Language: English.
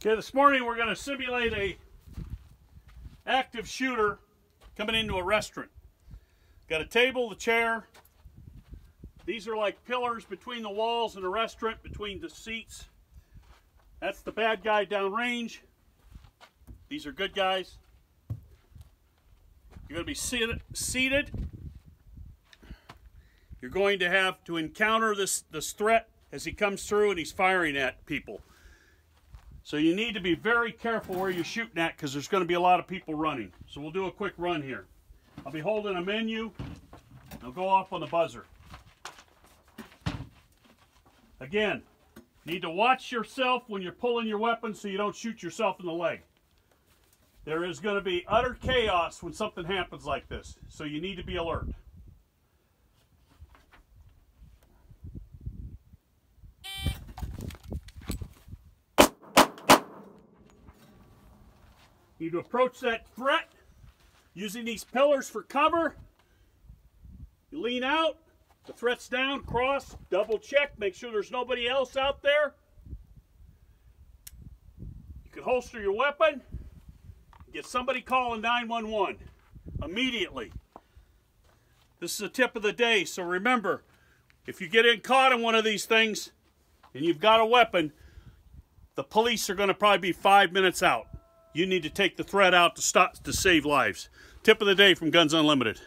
Okay, this morning we're going to simulate a active shooter coming into a restaurant. Got a table, the chair. These are like pillars between the walls in a restaurant, between the seats. That's the bad guy downrange. These are good guys. You're going to be seated. You're going to have to encounter this, this threat as he comes through and he's firing at people. So you need to be very careful where you're shooting at because there's going to be a lot of people running. So we'll do a quick run here. I'll be holding a menu. I'll go off on the buzzer. Again, need to watch yourself when you're pulling your weapon so you don't shoot yourself in the leg. There is going to be utter chaos when something happens like this, so you need to be alert. Need to approach that threat using these pillars for cover. You lean out, the threat's down, cross, double check, make sure there's nobody else out there. You can holster your weapon, get somebody calling 911 immediately. This is a tip of the day, so remember, if you get in caught in one of these things and you've got a weapon, the police are going to probably be five minutes out. You need to take the threat out to stop to save lives. Tip of the day from Guns Unlimited.